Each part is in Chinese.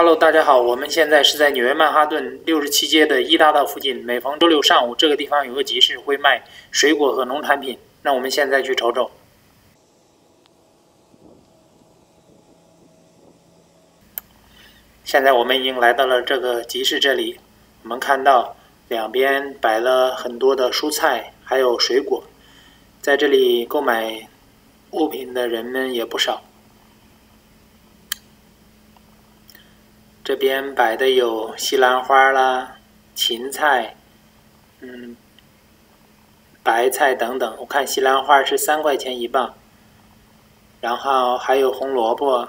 Hello，大家好，我们现在是在纽约曼哈顿六十七街的一大道附近。每逢周六上午，这个地方有个集市，会卖水果和农产品。那我们现在去瞅瞅。现在我们已经来到了这个集市这里，我们看到两边摆了很多的蔬菜，还有水果，在这里购买物品的人们也不少。这边摆的有西兰花啦、芹菜、嗯、白菜等等。我看西兰花是三块钱一磅，然后还有红萝卜，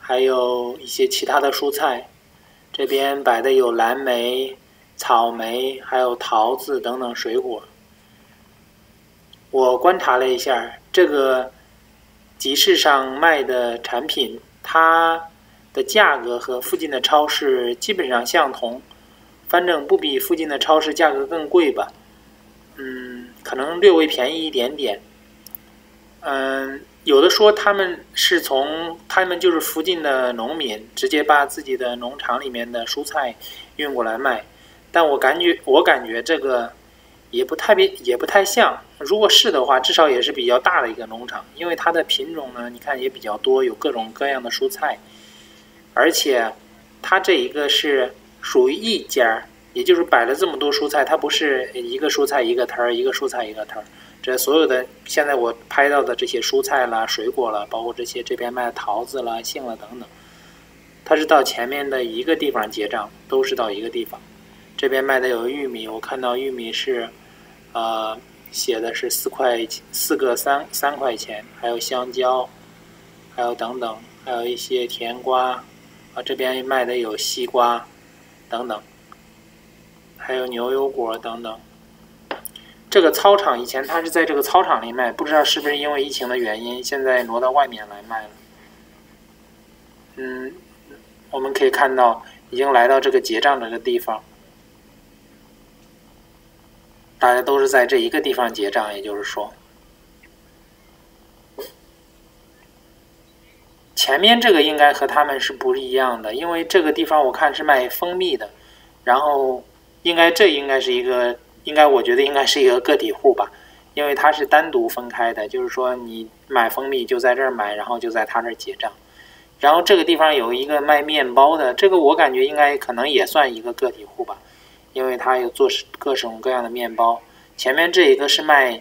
还有一些其他的蔬菜。这边摆的有蓝莓、草莓，还有桃子等等水果。我观察了一下，这个集市上卖的产品，它。的价格和附近的超市基本上相同，反正不比附近的超市价格更贵吧，嗯，可能略微便宜一点点。嗯，有的说他们是从他们就是附近的农民直接把自己的农场里面的蔬菜运过来卖，但我感觉我感觉这个也不太别也不太像。如果是的话，至少也是比较大的一个农场，因为它的品种呢，你看也比较多，有各种各样的蔬菜。而且，它这一个是属于一家，也就是摆了这么多蔬菜，它不是一个蔬菜一个摊儿，一个蔬菜一个摊儿。这所有的现在我拍到的这些蔬菜啦、水果啦，包括这些这边卖桃子啦、杏了等等，它是到前面的一个地方结账，都是到一个地方。这边卖的有玉米，我看到玉米是，呃，写的是四块四个三三块钱，还有香蕉，还有等等，还有一些甜瓜。啊，这边卖的有西瓜，等等，还有牛油果等等。这个操场以前它是在这个操场里卖，不知道是不是因为疫情的原因，现在挪到外面来卖了。嗯，我们可以看到已经来到这个结账这个地方，大家都是在这一个地方结账，也就是说。前面这个应该和他们是不一样的，因为这个地方我看是卖蜂蜜的，然后应该这应该是一个，应该我觉得应该是一个个体户吧，因为它是单独分开的，就是说你买蜂蜜就在这儿买，然后就在他这儿结账。然后这个地方有一个卖面包的，这个我感觉应该可能也算一个个体户吧，因为他有做各种各样的面包。前面这一个是卖，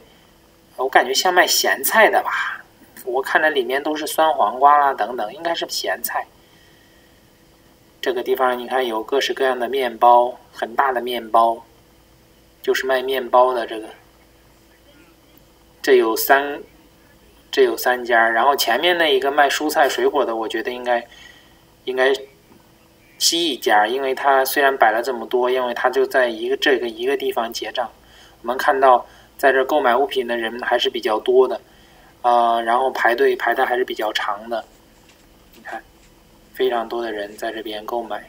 我感觉像卖咸菜的吧。我看着里面都是酸黄瓜啦，等等，应该是咸菜。这个地方你看有各式各样的面包，很大的面包，就是卖面包的这个。这有三，这有三家，然后前面那一个卖蔬菜水果的，我觉得应该应该是一家，因为它虽然摆了这么多，因为它就在一个这个一个地方结账。我们看到在这购买物品的人还是比较多的。啊，然后排队排的还是比较长的，你看，非常多的人在这边购买。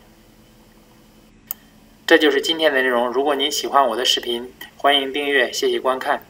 这就是今天的内容。如果您喜欢我的视频，欢迎订阅，谢谢观看。